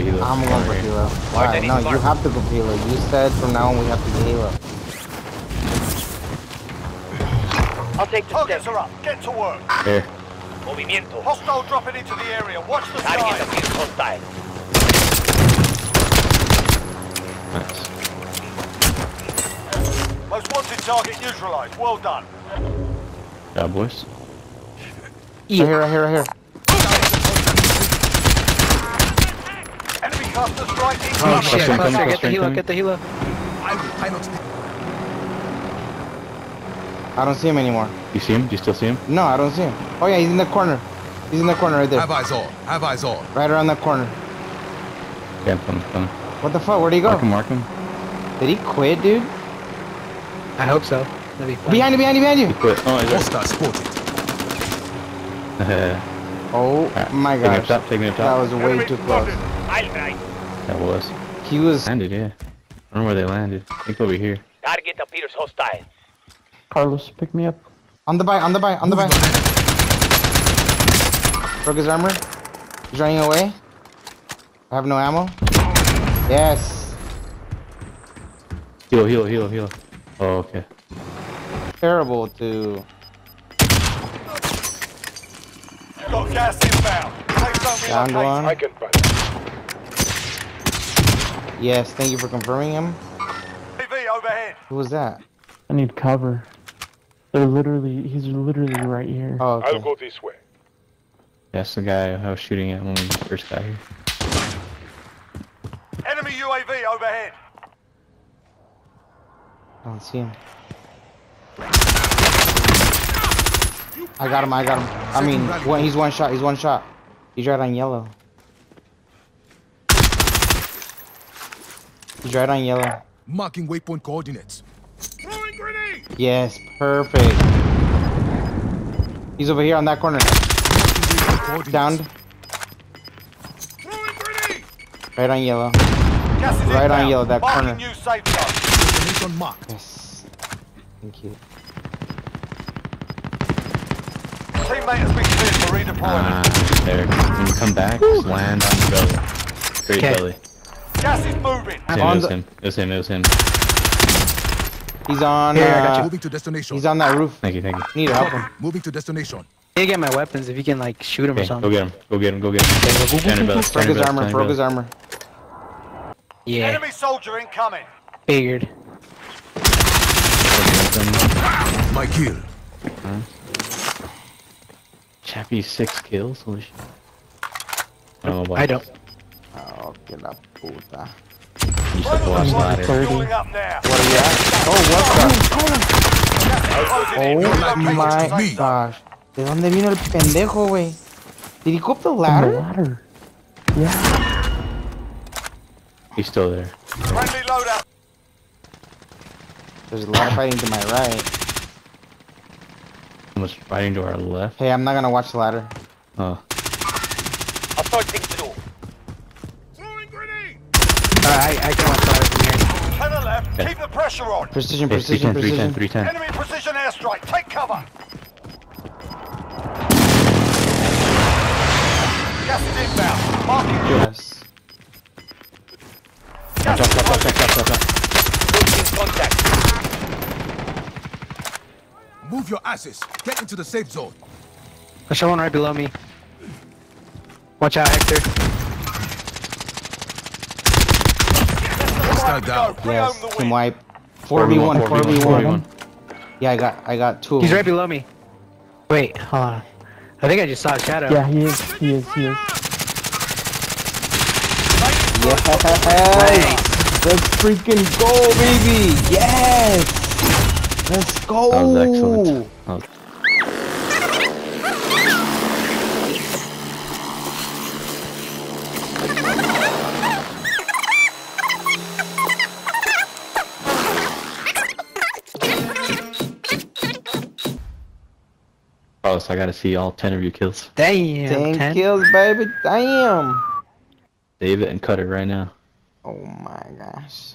for Hilo. I'm going for Alright. Halo. Why? No, you have to go for Halo. You said from now on we have to get Halo. I'll take the Targets step. are up. Get to work. Here. Movimiento. Hostile dropping into the area. Watch the Target appears hostile. Nice. Most wanted target neutralized. Well done. Job, boys. Right here, right here, right here. Cluster strike Oh shit, Cluster incoming, cluster, get the cluster healer, get the healer. I will pilot the I don't see him anymore. You see him? Do you still see him? No, I don't see him. Oh yeah, he's in the corner. He's in the corner right there. Have eyes on. Have eyes on. Right around that corner. Yeah, I'm coming, coming. What the fuck? Where'd he go? Mark him, mark him. Did he quit, dude? I hope so. That'd be fun. Behind you, behind you, behind He you. quit. Oh, he's Hostile spotted. Oh Alright, my Take me up top, take me up That was way Enemy too close. spotted. I'll drive. That was. He was. Landed, yeah. I don't know where they landed. I think over here. Gotta get Target appears hostile. Carlos, pick me up. On the bike, on the bike, on the bike. Broke his armor. He's running away. I have no ammo. Yes. Heal, heal, heal, heal. Oh, okay. Terrible to. Got gas inbound. Safe zone Down relocated. one. can find Yes, thank you for confirming him. UAV overhead. Who was that? I need cover. They're literally, he's literally right here. Oh, okay. go this way. That's the guy I was shooting at when we first got here. Enemy UAV overhead. I don't see him. I got him, I got him. I mean, one, he's one shot, he's one shot. He's right on yellow. He's right on yellow. Marking waypoint coordinates. Throwing grenade. Yes, perfect. He's over here on that corner. Downed. Throwing grenade. Right on yellow. Gas Right on yellow, that Marking corner. new safe zone. Destination marked. Yes. Thank you. Teammate has been cleared for redeployment. Ah, there. When you come back, just land on the belly. Straight Okay. belly. Gas is moving. It was him, On it was him. It was him, it was him. He's on. Here, I got Uh, Moving to destination. he's on that roof. Thank you, thank you. Need to help him. Moving to destination. You get my weapons if you can like shoot him or Okay, go get him. Go get him, go get him. Standing belly, Broke standing his belly, armor. standing Broke belly. his armor. Yeah, Enemy soldier incoming. figured. My kill. Huh? Chappie six kills. Holy shit. Oh, wow. I don't. Que la puta. You should go Friendly outside. squad is fueling up now. What are you at? Oh, what the? Oh my to safe zone. gosh. ¿De dónde vino el pendejo, güey? Did he go up the On the ladder? ladder. Yeah. He's still there. Friendly loadout. There's a lot of fighting to my right. Almost fighting to our left. Hey, I'm not gonna watch the ladder. Oh. Assaulting through. Throwing grenade. Alright, I, I can watch fire from here. To the left. Okay. Keep the pressure on. Precision, Hey, precision, 310, precision. 310, 310. Enemy precision airstrike. Take cover. Gas is inbound. Marking new. Yes. Gas is closing. Losing contact. Move your asses. Get into the safe zone. There's someone right below me. Watch out, Hector. Hostile down. Go. Bring Yes. home the Team win. wipe. 4v1, 4v1. 4v1. Yeah, I got I got two of He's right below me. Wait, hold on. I think I just saw a shadow. Yeah, he is. He is. He is. Yes! Let's freaking go, baby! Yes! Let's go! That was excellent. That was- Oh, so I gotta see all 10 of your kills. Damn, 10 10. kills, baby. Damn! Save it and cut it right now. Oh my gosh.